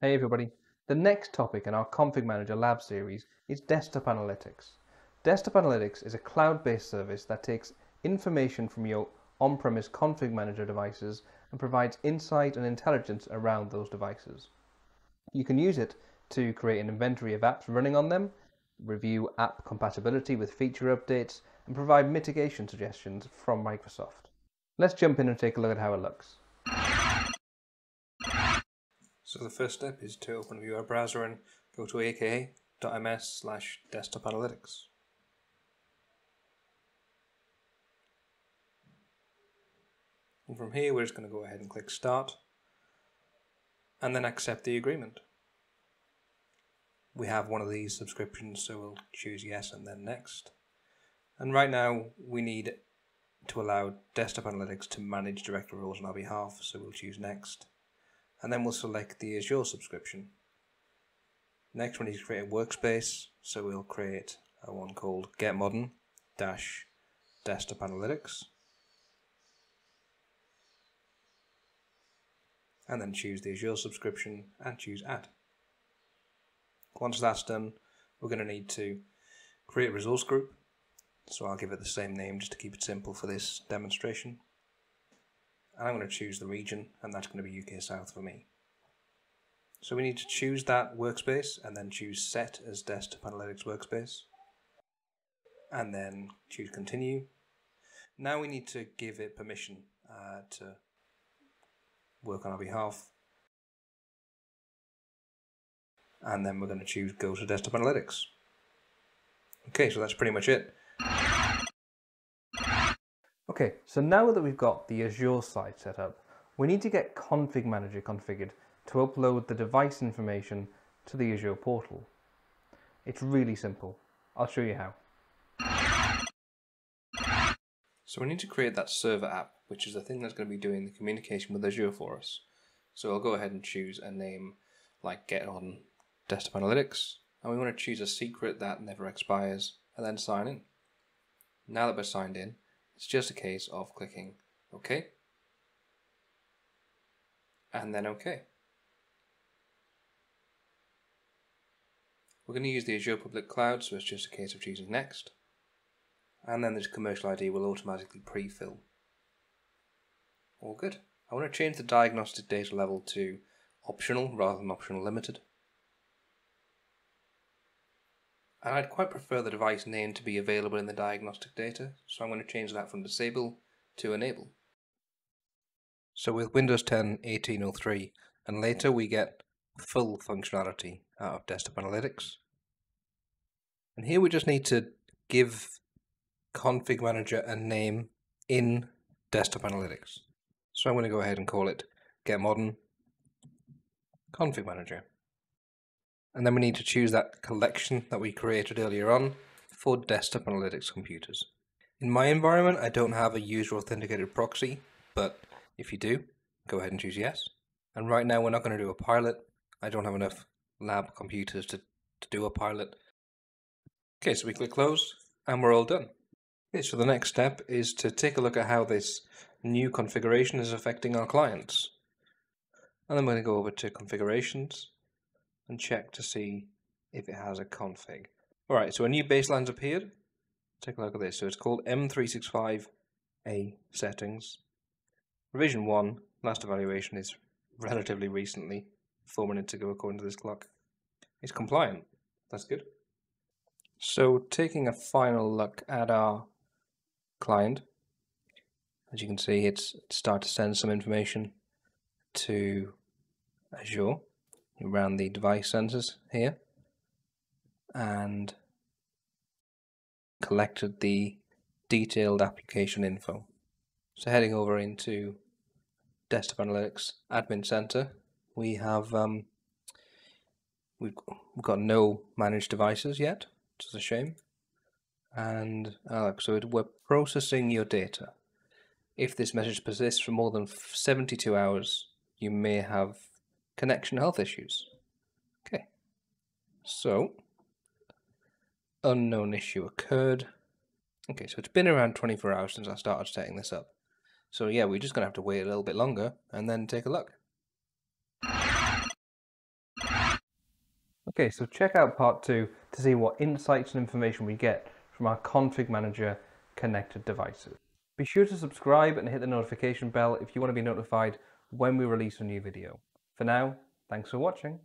Hey everybody, the next topic in our Config Manager Lab series is Desktop Analytics. Desktop Analytics is a cloud-based service that takes information from your on-premise Config Manager devices and provides insight and intelligence around those devices. You can use it to create an inventory of apps running on them, review app compatibility with feature updates, and provide mitigation suggestions from Microsoft. Let's jump in and take a look at how it looks. So the first step is to open your browser and go to aka.ms slash desktop analytics. And from here we're just going to go ahead and click start and then accept the agreement. We have one of these subscriptions so we'll choose yes and then next. And right now we need to allow Desktop Analytics to manage directory roles on our behalf so we'll choose next and then we'll select the Azure subscription. Next we need to create a workspace, so we'll create a one called Get Modern dash Desktop Analytics. And then choose the Azure subscription and choose Add. Once that's done, we're going to need to create a resource group. So I'll give it the same name just to keep it simple for this demonstration and I'm going to choose the region and that's going to be UK South for me. So we need to choose that workspace and then choose set as desktop analytics workspace and then choose continue. Now we need to give it permission uh, to work on our behalf and then we're going to choose go to desktop analytics. Okay, so that's pretty much it. Okay, so now that we've got the Azure site set up, we need to get Config Manager configured to upload the device information to the Azure portal. It's really simple. I'll show you how. So we need to create that server app, which is the thing that's going to be doing the communication with Azure for us. So I'll go ahead and choose a name like Get On Desktop Analytics, and we want to choose a secret that never expires, and then sign in. Now that we're signed in, it's just a case of clicking OK and then OK. We're going to use the Azure Public Cloud, so it's just a case of choosing Next. And then this commercial ID will automatically pre-fill. All good. I want to change the diagnostic data level to optional rather than optional limited. And I'd quite prefer the device name to be available in the diagnostic data, so I'm going to change that from disable to enable. So with Windows 10 1803 and later we get full functionality out of Desktop Analytics. And here we just need to give Config Manager a name in Desktop Analytics. So I'm going to go ahead and call it Get Modern Config Manager. And then we need to choose that collection that we created earlier on for desktop analytics computers. In my environment, I don't have a user authenticated proxy, but if you do, go ahead and choose yes. And right now we're not going to do a pilot. I don't have enough lab computers to, to do a pilot. Okay, so we click close and we're all done. Okay, so the next step is to take a look at how this new configuration is affecting our clients. And then we're going to go over to configurations and check to see if it has a config. Alright, so a new baseline's appeared. Take a look at this. So it's called M365A settings. Revision 1, last evaluation is relatively recently, 4 minutes ago according to this clock. It's compliant. That's good. So taking a final look at our client, as you can see it's started to send some information to Azure around the device sensors here and collected the detailed application info. So heading over into Desktop Analytics Admin Center, we have um, we've, got no managed devices yet, which is a shame. And Alex, so it, we're processing your data. If this message persists for more than 72 hours, you may have connection health issues. Okay, so unknown issue occurred. Okay, so it's been around 24 hours since I started setting this up. So yeah, we're just going to have to wait a little bit longer and then take a look. Okay, so check out part two to see what insights and information we get from our config manager connected devices. Be sure to subscribe and hit the notification bell if you want to be notified when we release a new video. For now, thanks for watching.